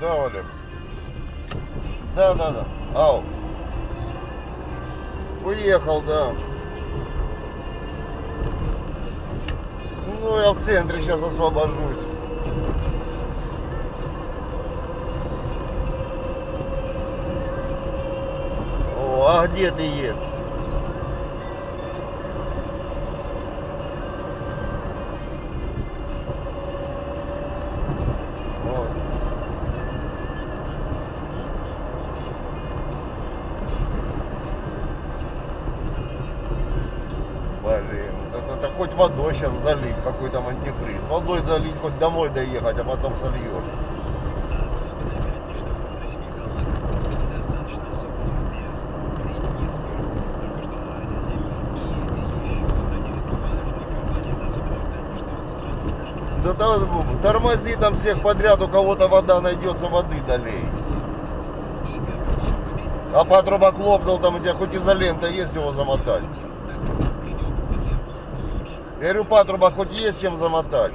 Да, Валер? Да, да, да. Ау. Уехал, да. Ну, я в центре сейчас освобожусь. О, а где ты есть? Блин, это, это хоть водой сейчас залить, какой там антифриз. Водой залить, хоть домой доехать, а потом сольешь. Да, да, тормози там всех подряд, у кого-то вода найдется, воды долей. А патруба клопнул, там у тебя хоть изолента есть его замотать. Я говорю, патруба хоть есть чем замотать.